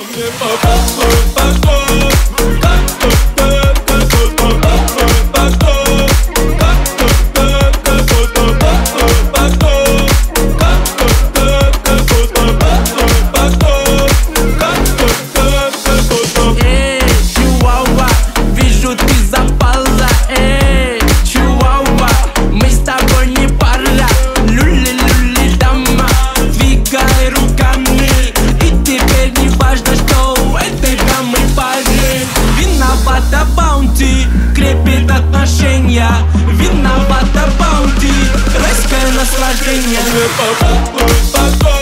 I'm in my password, go. Мотор Бауди Райское наслаждение. Мы попадем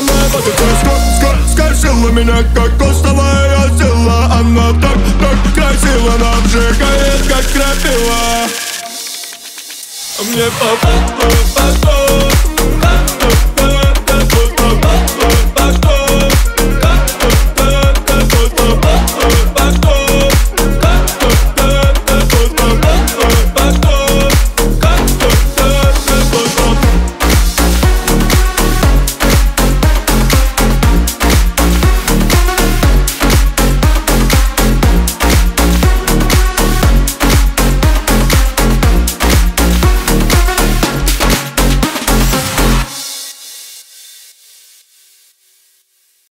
самая высокая Скорсила меня, как костовая сила Она так, так красиво Наджигает, как крапива. Мне по попу, по